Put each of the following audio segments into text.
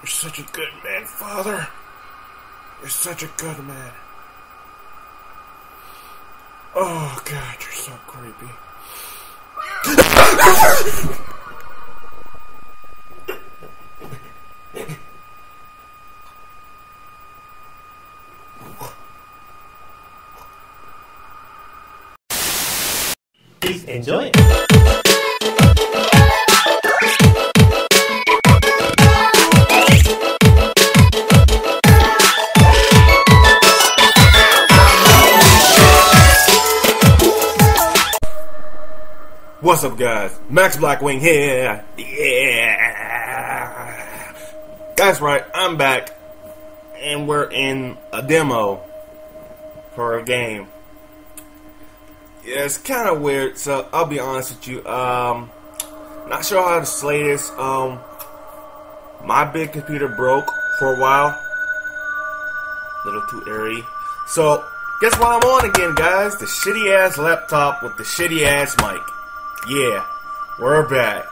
You're such a good man, Father. You're such a good man. Oh, God, you're so creepy. Please enjoy What's up, guys? Max Blackwing here. Yeah. That's right, I'm back. And we're in a demo for a game. Yeah, it's kind of weird, so I'll be honest with you. Um, not sure how to slay this. Um, my big computer broke for a while. little too airy. So, guess what I'm on again, guys? The shitty ass laptop with the shitty ass mic. Yeah, we're back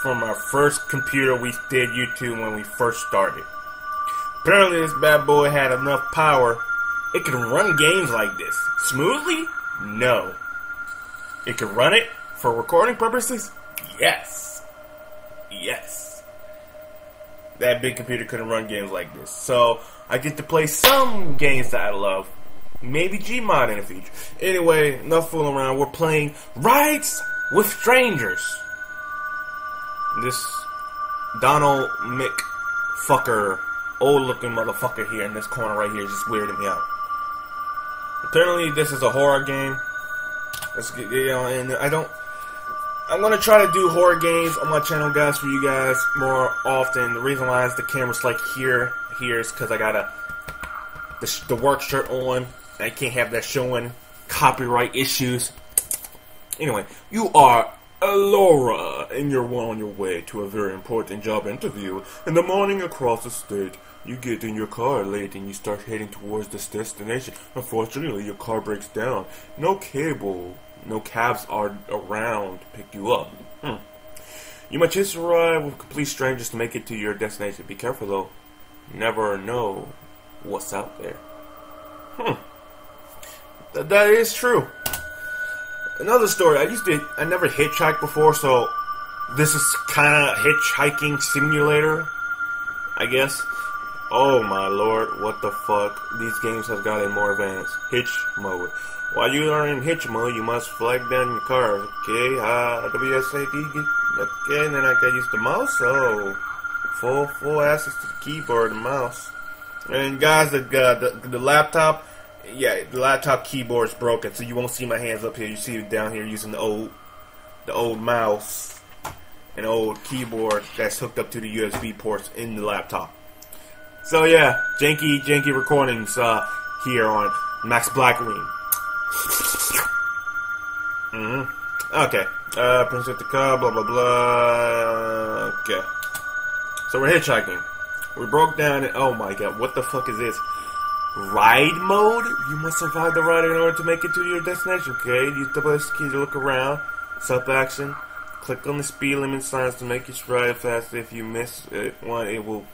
from our first computer we did YouTube when we first started. Apparently, this bad boy had enough power. It can run games like this smoothly. No, it can run it for recording purposes. Yes, yes. That big computer couldn't run games like this, so I get to play some games that I love. Maybe Gmod in the future. Anyway, enough fooling around. We're playing Rides with Strangers. This Donald Mick fucker, old looking motherfucker here in this corner right here is just weirding me out. Apparently, this is a horror game. Let's get, you know, and I don't. I'm gonna try to do horror games on my channel, guys, for you guys more often. The reason why is the camera's like here, here is because I got a the, the work shirt on. I can't have that showing copyright issues. Anyway, you are Alora, and you're well on your way to a very important job interview. In the morning across the state, you get in your car late and you start heading towards this destination. Unfortunately, your car breaks down. No cable, no cabs are around to pick you up. Hmm. You might just arrive with complete strangers to make it to your destination. Be careful though. Never know what's out there. Hmm. Th- that is true. Another story. I used to. I never hitchhiked before, so this is kind of hitchhiking simulator, I guess. Oh my lord, what the fuck? These games have gotten more advanced. Hitch mode. While you are in hitch mode, you must flag down your car. Okay, uh, WSAD. Okay, and then I can use the mouse. Oh, full full access to the keyboard and mouse. And guys, the uh, the, the laptop, yeah, the laptop keyboard's broken, so you won't see my hands up here. You see it down here using the old the old mouse and old keyboard that's hooked up to the USB ports in the laptop. So yeah, janky janky recordings uh, here on Max Blackwing. hmm Okay. Uh, Princess the car, blah blah blah. Okay. So we're hitchhiking. We broke down. And, oh my god, what the fuck is this? Ride mode? You must survive the ride in order to make it to your destination. Okay, use the bus key to look around. Self action. Click on the speed limit signs to make your ride faster. If you miss it, one, it will.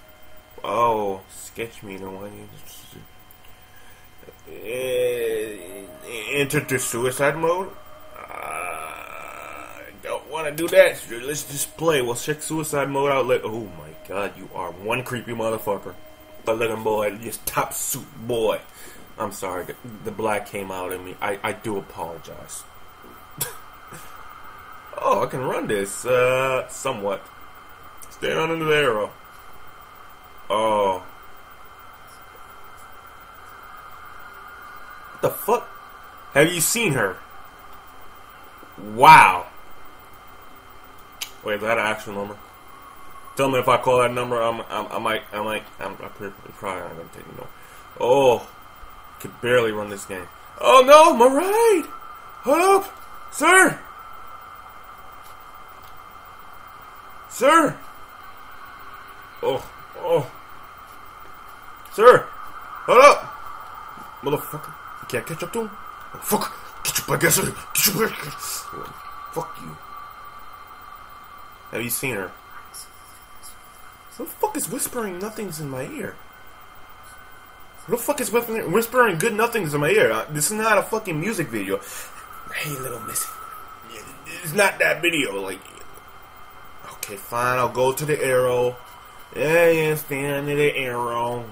Oh, sketch me the one. Enter the suicide mode. Don't want to do that. Let's just play. We'll check suicide mode out later. Oh my god, you are one creepy motherfucker. The little boy, just top suit boy. I'm sorry, the, the black came out in me. I, I do apologize. oh, I can run this, uh, somewhat. Stay on the arrow. Oh. What the fuck? Have you seen her? Wow. Wait, is that an actual number? Tell me if I call that number, I'm, I'm, I might, I might, I'm, I'm probably not gonna take it no. Oh, could barely run this game. Oh no, my ride! Hold up, sir, sir. Oh, oh, sir, hold up, motherfucker! You can't catch up to him. Oh, fuck! Get your back ass! Get your back! Fuck you. Have you seen her? Who the fuck is whispering nothings in my ear? Who the fuck is whispering, good nothings in my ear? Uh, This is not a fucking music video. Hey, little missy. It's not that video. Like, okay, fine. I'll go to the arrow. Yeah, yeah, stand at the arrow.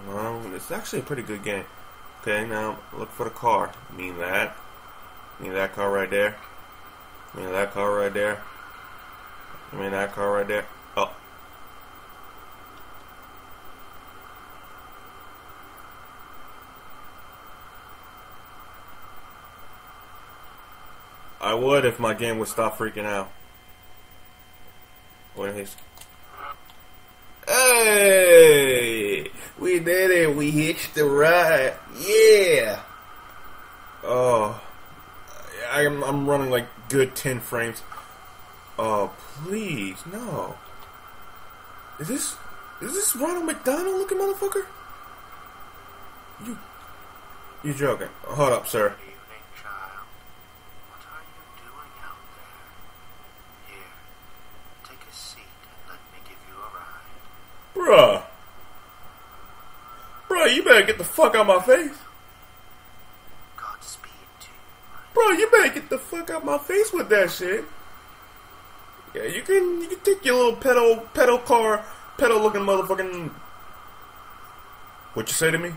It's actually a pretty good game. Okay, now look for the car. Mean that. Mean that car right there. Mean that car right there. Mean that car right there. Oh. I would if my game would stop freaking out. When he's Hey! We did it. We hitched the ride. Yeah! Oh. I'm, I'm running like good 10 frames. Oh, please, no. Is this is this Ronald McDonald looking motherfucker? You you joking? Hold up, sir. Good evening, child. What are you doing out there? Here, take a seat and let me give you a ride. Bruh. You better get the fuck out my face. Bro, you better get the fuck out my face with that shit. Yeah, you can you can take your little pedal pedal car pedal looking motherfucking What you say to me?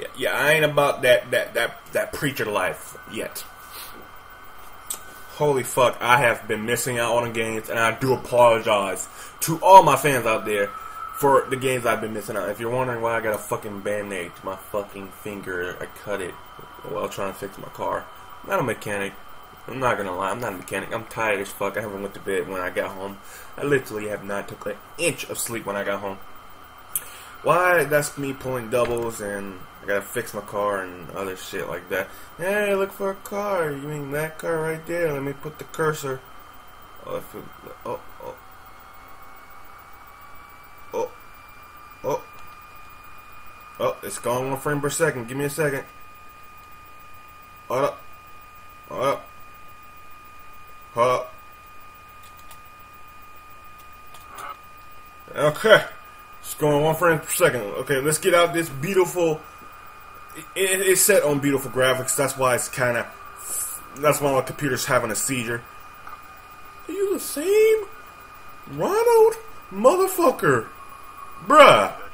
Yeah, yeah, I ain't about that that that that preacher life yet. Holy fuck, I have been missing out on games, and I do apologize to all my fans out there for the games I've been missing out. If you're wondering why I got a fucking band-aid to my fucking finger, I cut it while trying to fix my car. I'm not a mechanic. I'm not gonna lie, I'm not a mechanic. I'm tired as fuck. I haven't went to bed when I got home. I literally have not took an inch of sleep when I got home. Why? That's me pulling doubles and I gotta fix my car and other shit like that. Hey, look for a car. You mean that car right there? Let me put the cursor. Oh, if it, oh, oh, oh, oh, oh! It's gone one frame per second. Give me a second. Hold up. Hold up. Hold up. Okay. It's going one frame per second. Okay, let's get out this beautiful. It, it's set on beautiful graphics. That's why it's kind of. That's why my computer's having a seizure. Are you the same? Ronald? Motherfucker. Bruh. Evening?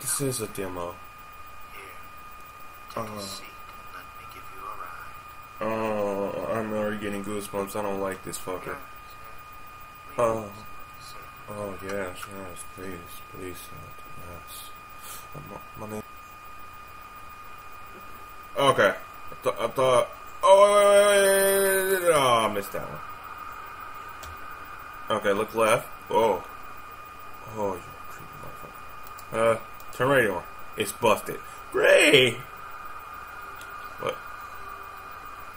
This is a demo. Here, Uh. ride. Oh, I'm already getting goosebumps. I don't like this fucker. Oh. Oh yes, yes, please, please, uh, yes. My, my name. Okay, I, th- I thought. Oh wait, wait, wait, wait. Oh, I missed that one. Okay, look left. Oh, oh, you creepy motherfucker. Uh, turn radio on. It's busted. Great. What?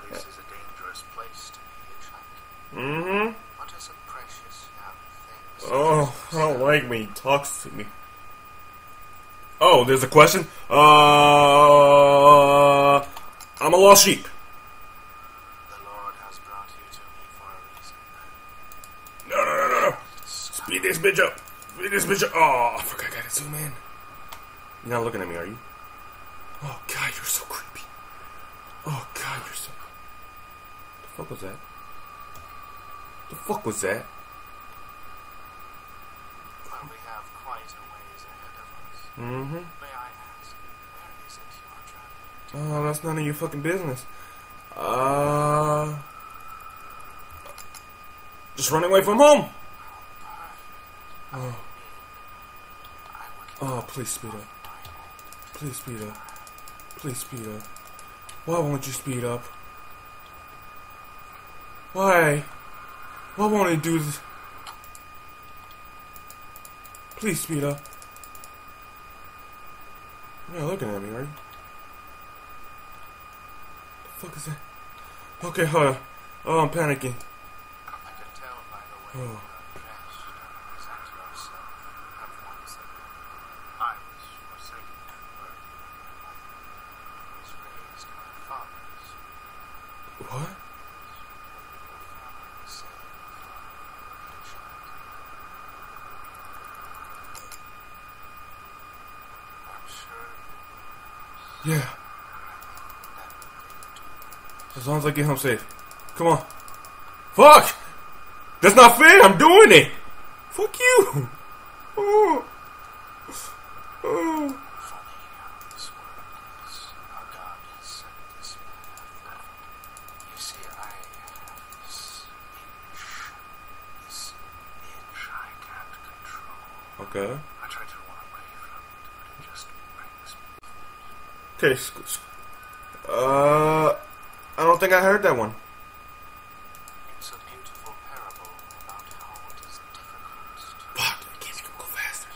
This is a dangerous place to be hitchhiking. Mm-hmm. What is a precious young thing? such Oh, I don't like when he talks to me. Oh, there's a question. Uh, I'm a lost sheep. The Lord has brought you to me for a reason. No, no, no, no, no. Speed this bitch up. Speed this bitch up. Oh, I forgot I gotta zoom in. You're not looking at me, are you? Oh, God, you're so creepy. Oh, God, you're so. The fuck was that? The fuck was that? Well, we have quite a ways ahead of us. Mm-hmm. May I ask, where is it you are traveling? Oh, that's none of your fucking business. Uh, just running away from home. Oh, oh, please speed up. Please speed up. Please speed up. Why won't you speed up? Why? Why won't it do this? Please speed up. You're not looking at me, right? The fuck is that? Okay, hold on. Oh, I'm panicking. I can tell by the way Oh. you are dressed and present yourself at once that I was forsaken and buried by my mother. I was raised my father's. What? Yeah. As long as I get home safe. Come on. Fuck! That's not fair! I'm doing it! Fuck you! Oh. Oh. Okay. Okay. sc- sc- Uh, think I heard that one. It's a beautiful parable about how it is difficult. Fuck! Can't you go faster?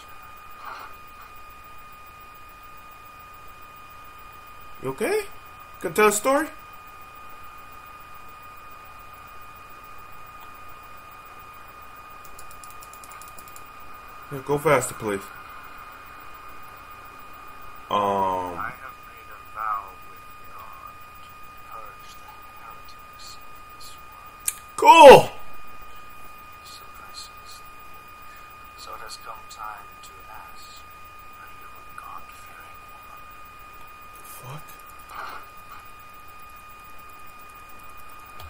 You okay? Can tell a story? Go faster, please. Um. I have made a vow with God to purge the heretics of this world. Cool. So it has come time to ask, are you a God-fearing woman? Fuck.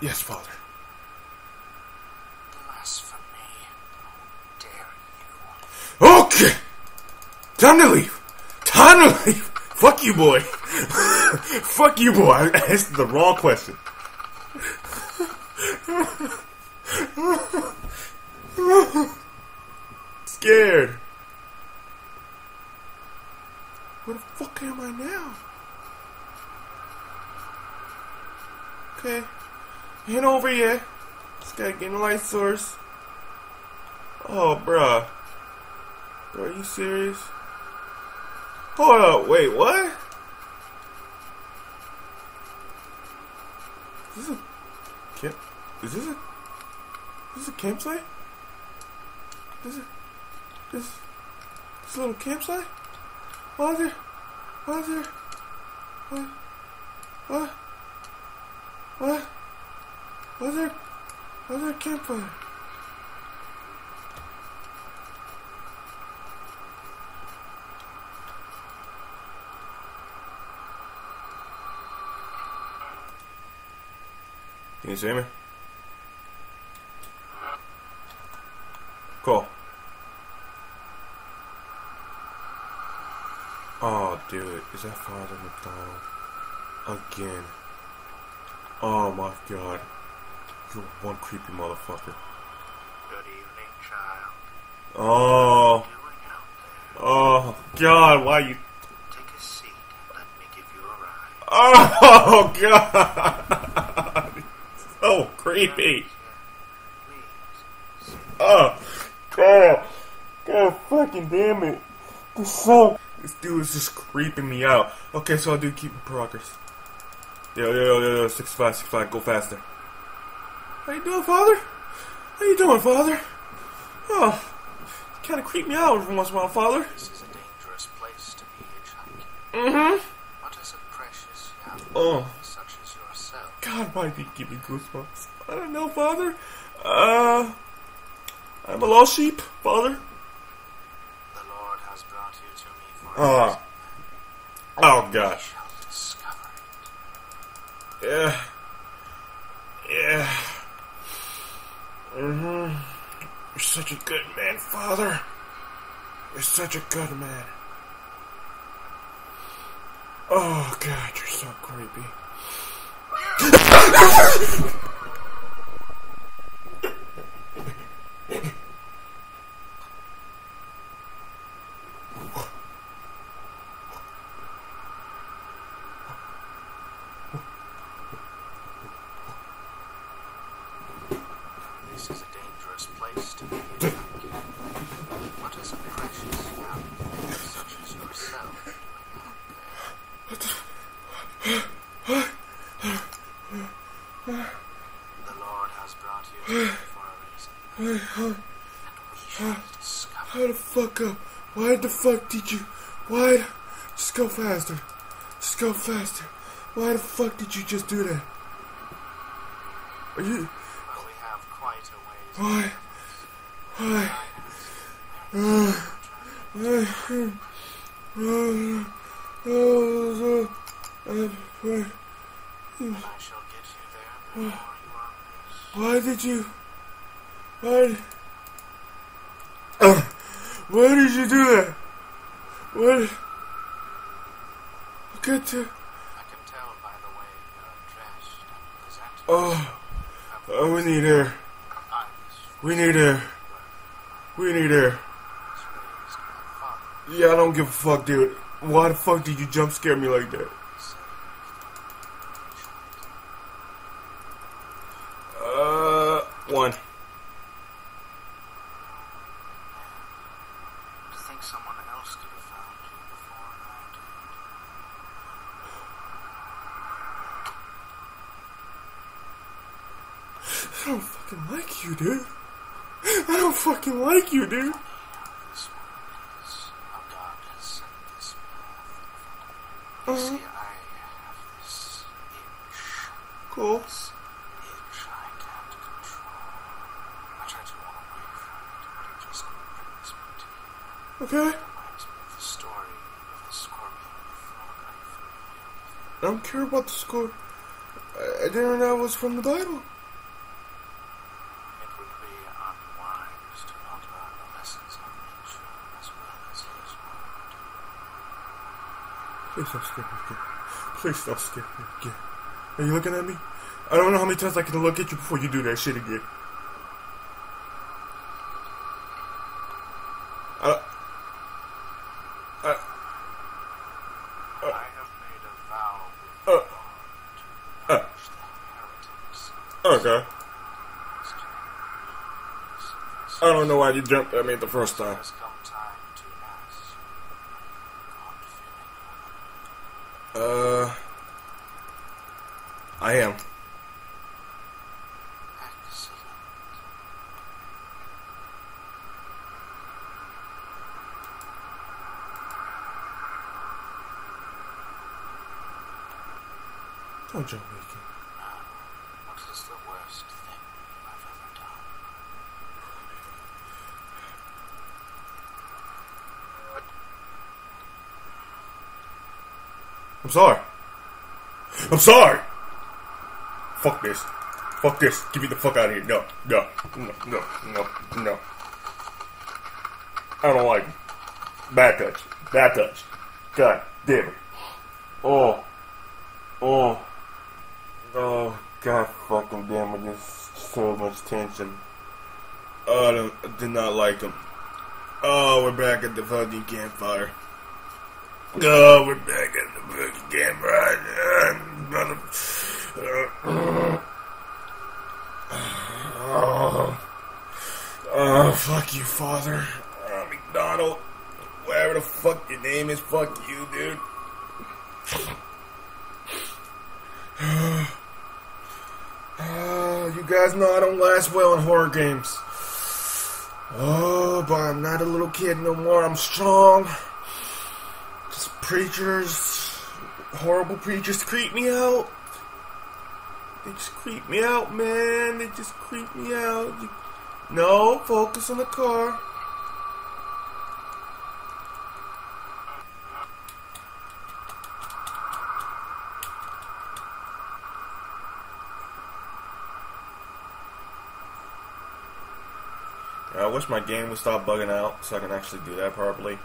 Yes, Father. Blasphemy. How dare you? Okay. Time to leave. Time to leave. Fuck you, boy. Fuck you, boy. I asked the wrong question. Scared. Where the fuck am I now? Okay. Ain't over here. Just gotta get a light source. Oh, bruh. Bro, are you serious? Hold up, wait, what? Is this a camp? Is this a? Is this a campsite? Is it? This? This little campsite? What is there? What is there? What? What? What? What is there? What is there a campfire? Can you see me? Cool. Oh, dude, is that Father McDonald again? Oh my God, you're one creepy motherfucker. Good evening, child. Oh, Doing out there? oh God, why you? Take a seat let me give you a ride. Oh God, so creepy. Oh, God, God, fucking damn it! This so, this dude is just creeping me out. Okay, so I do keep progress. Yo, yo, yo, yo, yo, six five, six five, go faster. How you doing, father? How you doing, father? Oh, kind of creep me out every once in a while, father. This is a dangerous place to be hitchhiking. Mm-hmm. What is a precious young Oh. such as yourself? God, why did you give me goosebumps? I don't know, father. Uh, I'm a lost sheep, father. The Lord has brought you to me for a Oh. Oh gosh. Yeah. Yeah. Mm-hmm. You're such a good man, Father. You're such a good man. Oh, God, you're so creepy. This is a dangerous place to be hitchhiking. What is a precious young woman such as yourself doing out there? The Lord has brought you to me for a reason, and we shall discover. How the fuck up? Why the fuck did you? Why? Just go faster. Just go faster. Why the fuck did you just do that? Are you? We have quite a ways. Why? Why? Uh, why? Uh, uh, uh, Um, you are missed. why did you? Why? Uh, why did you do that? What? I'll get to. I can tell by the way you're dressed and. Oh, oh, we need air. We need air. We need air. raised by father. Yeah, I don't give a fuck, dude. Why the fuck did you jump scare me like that? Uh, one. To think someone else could have found you before I did. I don't fucking like you, dude. I don't fucking like you, dude. This one is how God has set this path in front of me. You see, I have this itch. Cool. This itch I can't control. I try to run away from it, but it just brings me to you. Okay. Reminds me of the story of the scorpion and the frog I'm familiar with. I don't care about the score. I I didn't know it was from the Bible. It would be unwise to not learn the lessons of nature as well as his word. Please don't scare me again. Please don't scare me again. Are you looking at me? I don't know how many times I can look at you before you do that shit again. I, I, I have made a vow with Uh, uh. punish the heretics. okay. I don't know why you jumped at me the first time. has come time to ask. God fearing woman. Uh, I am. Don't jump me again. What is the worst thing I've ever done? I'm sorry. I'm sorry. Fuck this. Fuck this. Get me the fuck out of here. No, no, no, no, no, no. I don't like it. Bad touch. Bad touch. God damn it. Oh. Oh. Oh. God fucking damn it. There's so much tension. Oh, I, don't, I did not like him. Oh, we're back at the fucking campfire. Oh, we're back at the Uh, mother- uh, oh. oh, fuck you, father. Oh, McDonald. Whatever the fuck your name is, fuck you, dude. Oh, you guys know I don't last well in horror games. Oh, but I'm not a little kid no more. I'm strong. Just preachers, horrible preachers creep me out. They just creep me out, man. They just creep me out. You, no, focus on the car. I wish my game would stop bugging out so I can actually do that properly.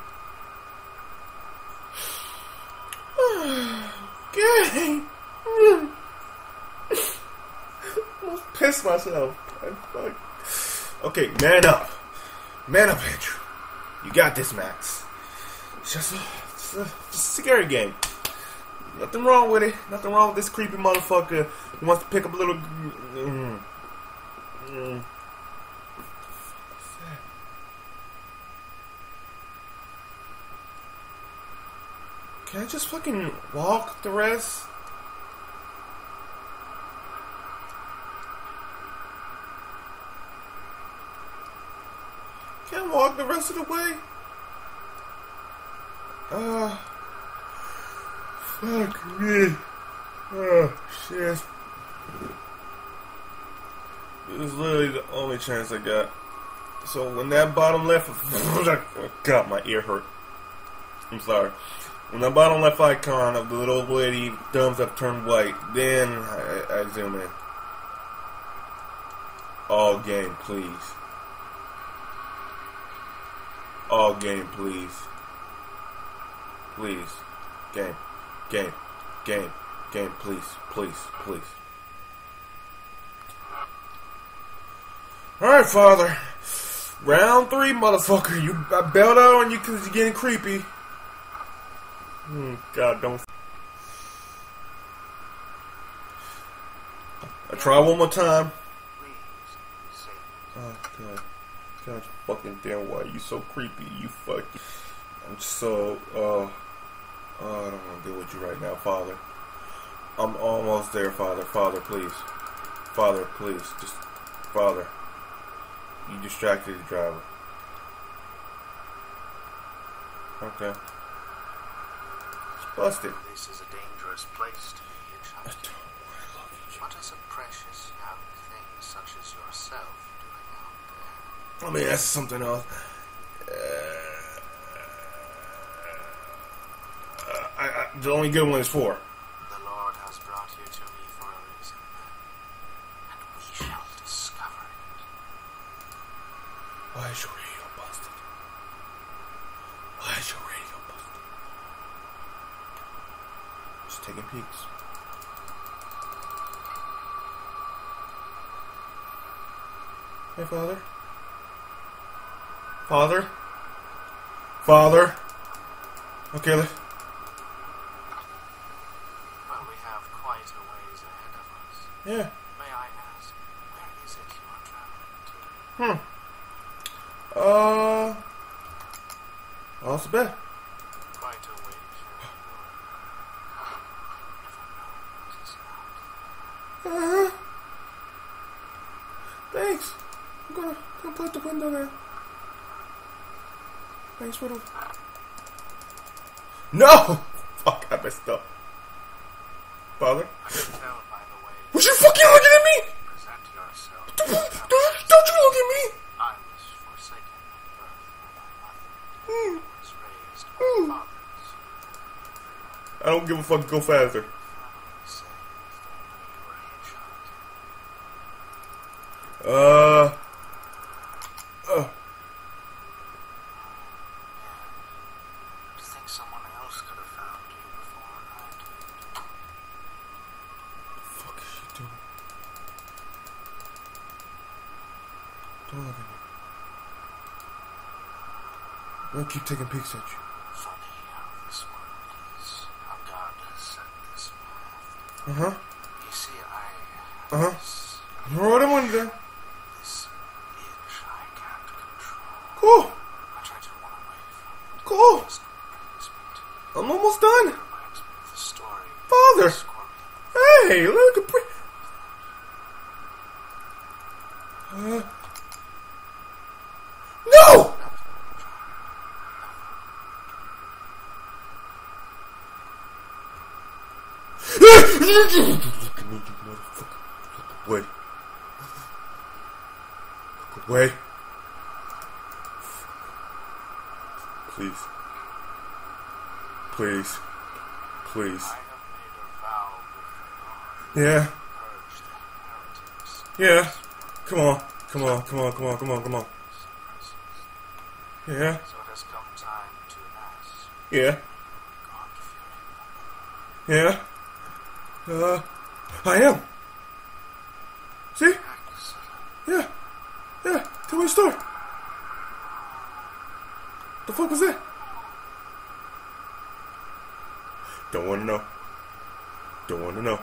Game! Almost pissed myself. Okay, man up. Man up, Andrew. You got this, Max. It's just a, it's a, a scary game. Nothing wrong with it. Nothing wrong with this creepy motherfucker who wants to pick up a little. Mm, mm. Can I just fucking walk the rest? Can I walk the rest of the way? Uh, fuck me. Oh, shit. This is literally the only chance I got. So when that bottom left, God, my ear hurt. I'm sorry. When the bottom left icon of the little lady thumbs up turned white, then I, I zoom in. All game, please. All game, please. Please. Game. Game. Game. Game, please. Please. Please. Alright, Father. Round three, motherfucker. You I bailed out on you because you're getting creepy. Hmm, God, don't. I try one more time. Oh god. God fucking damn why you so creepy, you fucking I'm so uh oh, I don't wanna deal with you right now, Father. I'm almost there, Father. Father, please. Father, please. Just Father. You distracted the driver. Okay. Busted. this is a dangerous place to be I hitchhiking. don't wanna love you. What is a precious young thing such as yourself doing out there? Let me ask something else. Uh, I, I, the only good one is four. The Lord has brought you to me for a reason, and we shall discover it. Why is your radio busted? Why is your radio busted? Just taking peeks. Hey, Father. Father. Father. Okay, Well, we have quite a ways ahead of us. yeah. May I ask, where is it you are traveling to? Hmm. Uh. Well, it's bed. Quite a ways, you Never know what is out Uh-huh. Thanks. I'm gonna gonna put the window there. No! Fuck, I messed up. Father? Was you fucking looking at me? Don't, don't, you look at me! I. Hmm. I don't give a fuck, go faster. Uh. Do you think someone else could have found you before I did? fuck is she doing? Don't look at me. I'll keep taking peeks at you. Funny how this world is. How God has set this path. Uh huh. You see, I Uh huh. this, Roll the window. this itch I can't control. Cool. I try to run away from it. Cool. It just brings me to I'm almost done. reminds me of the story. Father. of the scorpion. Hey, look at pre- uh, No! Look at me, you motherfucker. Look away. Look away. Please. Please. Please. Yeah. Yeah. Come on. Come on. Come on. Come on. Come on. Come on. Yeah. Yeah. Yeah. Uh, I am. See? Yeah. Yeah. Tell me a story. The fuck was that? Don't want to know. Don't want to know.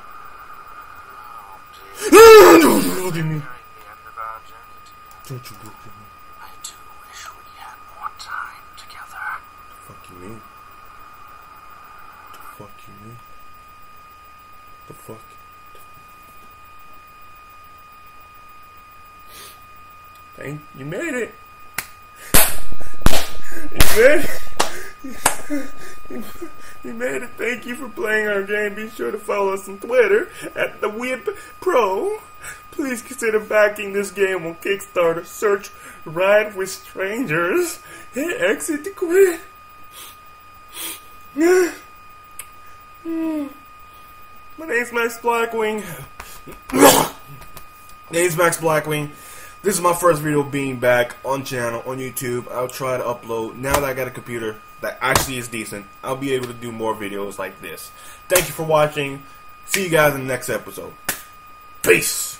Oh, dear. Don't you look at me. Nearing the end of our journey together. Don't you look at me. I do wish we had more time together. The fuck you mean? The fuck you mean? The fuck? Thank you made it. You made it. You made it. Thank you for playing our game. Be sure to follow us on Twitter at the Whip Pro. Please consider backing this game on Kickstarter. Search Ride with Strangers. Hit exit to quit. Hmm. My name's Max Blackwing. Name's Max Blackwing. This is my first video being back on channel on YouTube. I'll try to upload now that I got a computer that actually is decent. I'll be able to do more videos like this. Thank you for watching. See you guys in the next episode. Peace.